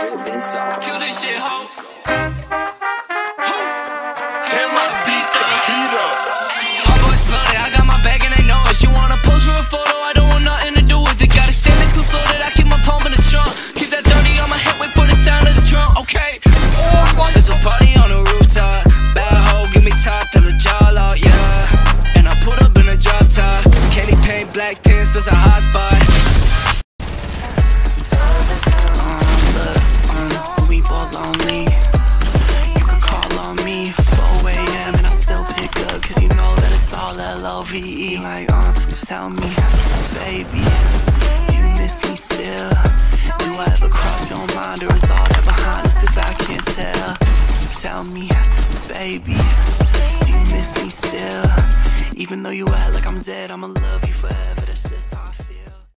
dripping sauce. Kill this shit, ho. Can my beat the heat up? It, I got my bag and they know it. She wanna pose for a photo, I don't want nothing to do with it. Got extended clip so that I keep my palm in the trunk. Keep that 30 on my head, wait for the sound of the drum, okay? There's a party on the rooftop. Bad hoe, give me top till the jaw out, yeah. And I put up in a drop top. Candy paint, black tints, that's a hot spot. Lonely. You could call on me 4 a.m. and I still pick up Cause you know that it's all L-O-V-E Like, um, tell me, baby You miss me still Do I ever cross your mind or is all that behind us Cause I can't tell Tell me, baby Do you miss me still? Even though you act like I'm dead I'ma love you forever That's just